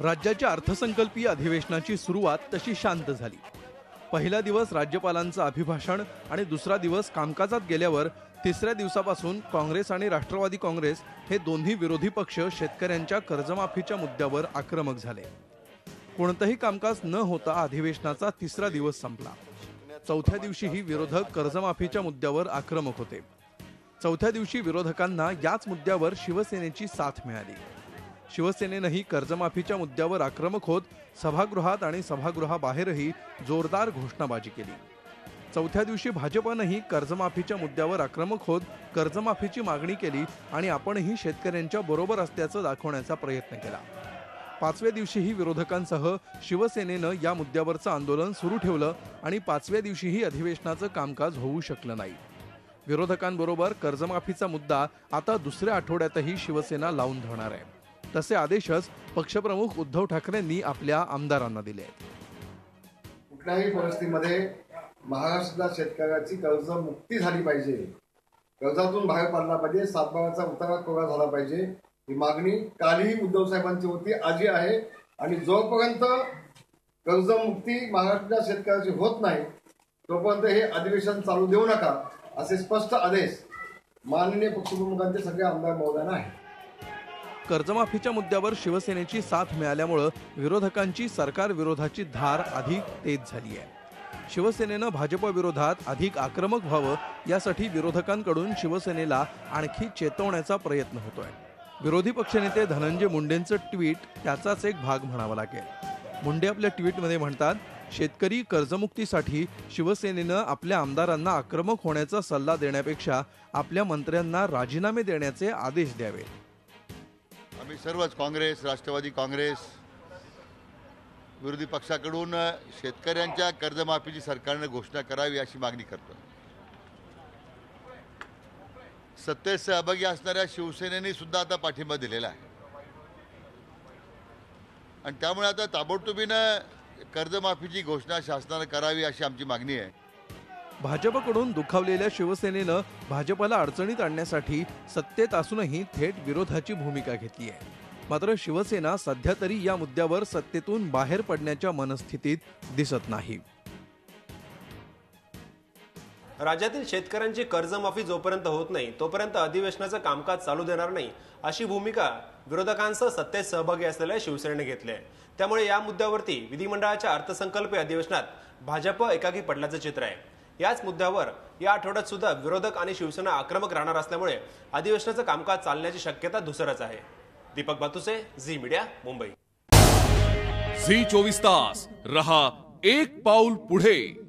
राज्याच्या अर्थसंकल्पीय अधिवेशनाची सुरुवात तशी शांत झाली. पहिला दिवस राज्यपालांचं अभिभाषण आणि दुसरा दिवस कामकाजात गेल्यावर तिसऱ्या दिवसापासून काँग्रेस आणि राष्ट्रवादी काँग्रेस हे दोन्ही विरोधी पक्ष शेतकऱ्यांच्या कर्जमाफीच्या मुद्द्यावर आक्रमक झाले. कोणतंही कामकाज न होता अधिवेशनाचा तिसरा दिवस संपला. चौथ्या दिवशीही विरोधक कर्जमाफीच्या मुद्द्यावर आक्रमक होते. चौथ्या दिवशी विरोधकांना याच मुद्द्यावर शिवसेनेची साथ मिळाली. शिवसेनेनंही कर्जमाफीच्या मुद्द्यावर आक्रमक होत सभागृहात आणि सभागृहाबाहेरही जोरदार घोषणाबाजी केली. चौथ्या दिवशी भाजपनंही कर्जमाफीच्या मुद्द्यावर आक्रमक होत कर्जमाफीची मागणी केली आणि आपणही शेतकऱ्यांच्या बरोबर असल्याचं दाखवण्याचा प्रयत्न केला. पाचव्या दिवशीही विरोधकांसह शिवसेनेनं या मुद्द्यावरचं आंदोलन सुरू ठेवलं आणि पाचव्या दिवशीही अधिवेशनाचं कामकाज होऊ शकलं नाही. विरोधकांबरोबर कर्जमाफीचा मुद्दा आता दुसऱ्या आठवड्यातही शिवसेना लावून धरणार आहे. तसे आदेशच पक्षप्रमुख उद्धव ठाकरेंनी आपल्या आमदारांना दिले आहेत. कुठल्याही परिस्थितीमध्ये महाराष्ट्रातल्या शेतकऱ्याची कर्ज मुक्ती झाली पाहिजे. कर्जातून बाहेर पडला पाहिजे सातबाराचा उतारा कोरा झाला पाहिजे. ही मागणी कालही उद्धव साहेबांची होती आजही आहे. आणि जोपर्यंत कर्जमुक्ती महाराष्ट्राच्या शेतकऱ्याची होत नाही तोपर्यंत हे अधिवेशन चालू देऊ नका असे स्पष्ट आदेश माननीय पक्षप्रमुखांचे सगळे आमदार महोदयांना आहे कर्जमाफीच्या मुद्द्यावर शिवसेनेची साथ मिळाल्यामुळं विरोधकांची सरकार विरोधाची धार अधिक तेज झाली आहे. शिवसेनेनं भाजपविरोधात अधिक आक्रमक व्हावं यासाठी विरोधकांकडून शिवसेनेला आणखी चेतवण्याचा प्रयत्न होतोय. विरोधी पक्षनेते धनंजय मुंडेंचं ट्विट त्याचाच एक भाग म्हणावा लागेल. मुंडे आपल्या ट्विटमध्ये म्हणतात शेतकरी कर्जमुक्तीसाठी शिवसेनेनं आपल्या आमदारांना आक्रमक होण्याचा सल्ला देण्यापेक्षा आपल्या मंत्र्यांना राजीनामे देण्याचे आदेश द्यावे आम्ही सर्वच काँग्रेस राष्ट्रवादी काँग्रेस विरोधी पक्षाकडून शेतकऱ्यांच्या कर्जमाफीची सरकारने घोषणा करावी अशी मागणी करतो. सत्तेत सहभागी असणाऱ्या शिवसेनेने सुद्धा आता पाठिंबा दिलेला आहे. आणि त्यामुळे आता ताबडतोबीनं कर्जमाफीची घोषणा शासनानं करावी अशी आमची मागणी आहे. भाजपकडून दुखावलेल्या शिवसेनेनं भाजपला अडचणीत आणण्यासाठी सत्तेत असूनही थेट विरोधाची भूमिका घेतली आहे. मात्र शिवसेना सध्या तरी या मुद्द्यावर सत्तेतून बाहेर पडण्याच्या मनस्थितीत दिसत नाही. राज्यातील शेतकऱ्यांची कर्जमाफी जोपर्यंत होत नाही तोपर्यंत अधिवेशनाचं कामकाज चालू देणार नाही अशी भूमिका विरोधकांसह सत्तेत सहभागी असलेल्या शिवसेनेने घेतली आहे. त्यामुळे या मुद्द्यावरती विधिमंडळाच्या अर्थसंकल्पीय अधिवेशनात भाजप एकाकी पडल्याचं चित्र आहे. याच मुद्द्यावर या आठवड्यात सुद्धा विरोधक आणि शिवसेना आक्रमक राहणार असल्यामुळे अधिवेशनाचं कामकाज चालण्याची शक्यता धुसरच आहे. Deepak Batuse Zee media Mumbai. Zee चोवीस तास. रहा एक पाऊल पुढे.